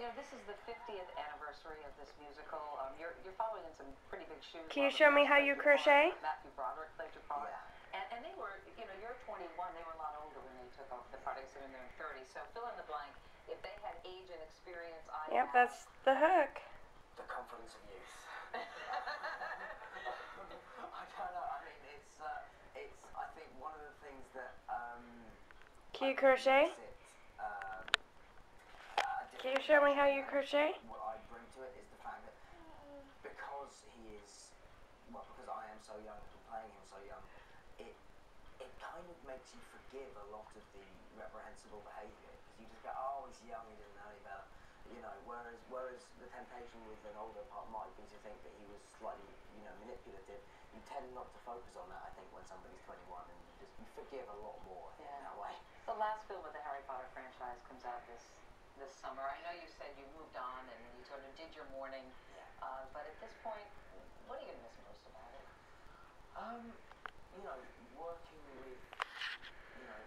you know, this is the 50th anniversary of this musical. Um, you're, you're following in some pretty big shoes. Can you show me how you your crochet? Matthew Broderick played your part. Yeah. And, and they were, you know, you're 21. They were a lot older when they took over the part. I guess they're in their 30s. So fill in the blank. If they had age and experience, I Yep, that's the hook. The confidence of youth. I don't know. I mean, it's uh, it's. I think one of the things that um. Can you crochet? makes it, um, a Can you show me how you crochet? What I bring to it is the fact that because he is, well, because I am so young and playing him so young, it it kind of makes you forgive a lot of the reprehensible behaviour because you just go, oh, he's young, he doesn't know any better, you know. Whereas whereas the temptation with an older part might be to think that he was slightly, you know, manipulative. You tend not to focus on that, I think, when somebody's 21, and you just you forgive a lot more in that way. This summer. I know you said you moved on and you sort of did your mourning, Yeah. uh, but at this point, what are you gonna miss most about it? Um, you know, working with, you know,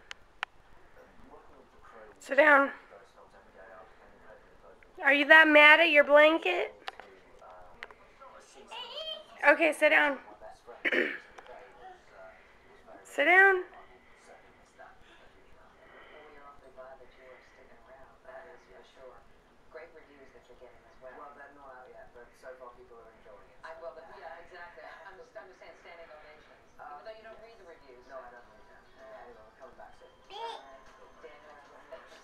uh, working with the crew. Sit down. Those films every day, I've been incredibly grateful Are you that mad at your blanket? to see some Okay, sit down. sit my best friends every single day was, uh, was very, Sit down. I will certainly miss that a huge amount. Well, we're awfully glad that you are sticking around. That is for sure. Great reviews that you're getting as well. Well, they're not out yet, but so far people are enjoying it. I well, the, yeah, exactly. I'm just, I'm just saying standing ovations. Uh, Even though you don't read the reviews. No, I don't think so. Uh, anyway, we're coming back soon. Daniel, Where's the baby? Currently in reviews opens on March 27th. How to succeed in business. Just ahead after Ted Danson. There's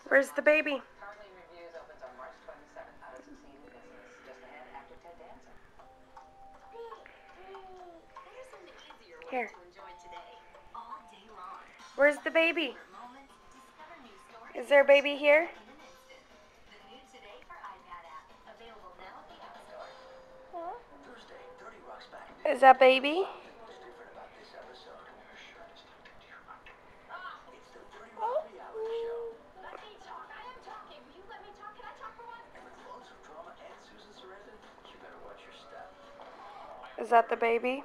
an easier way Here. Where's the baby? Is there a baby here? Is that instant. The new Today for iPad app, available now at the App Store. Thursday, 30 Rock's back. Is that baby? What's different about this episode? It's the 30 Rock reality show. Let me talk. I am talking. Will you let me talk? Can I talk for once? And with loads of drama and Susan Sarandon, you better watch your step. Is that the baby?